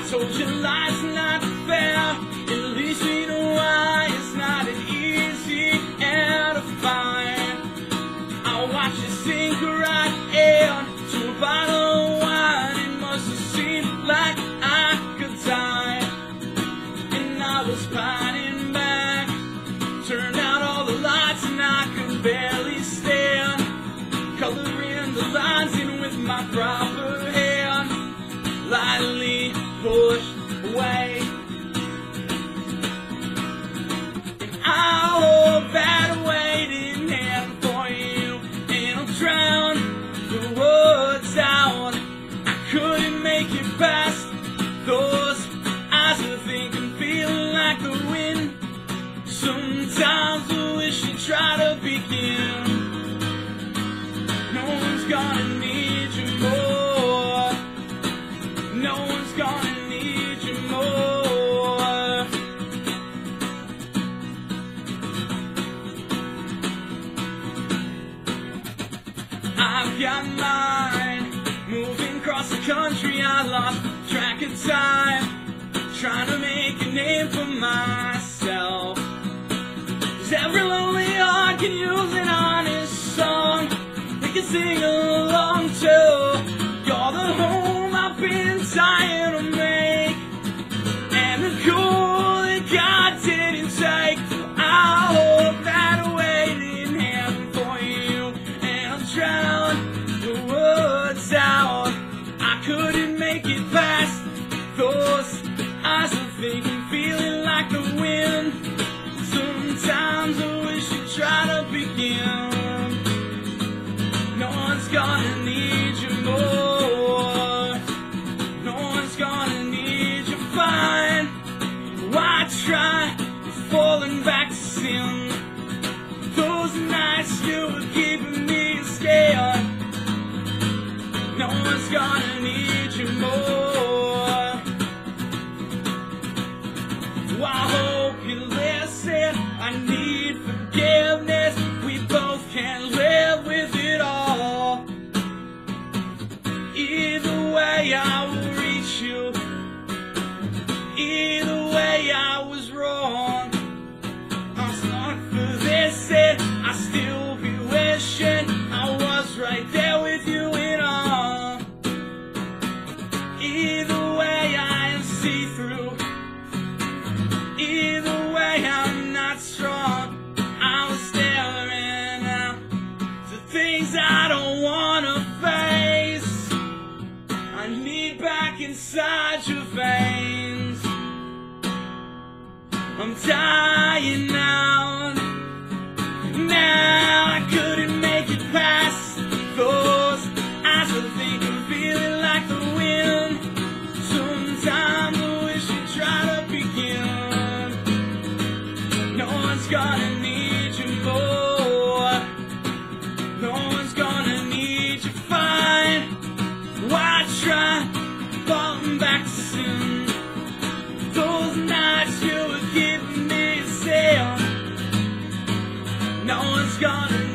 I told you life's not fair. Sometimes I wish you try to begin. No one's gonna need you more. No one's gonna need you more. I've got mine. Moving across the country, I lost track of time. Trying to make a name for myself. sign. no one's gonna need you more. So I hope you listen. I need forgiveness. We both can't live with it all. Even dying now. Now I couldn't make it past those eyes. still think I'm feeling like the wind. Sometimes I wish you try to begin. No one's got any. gonna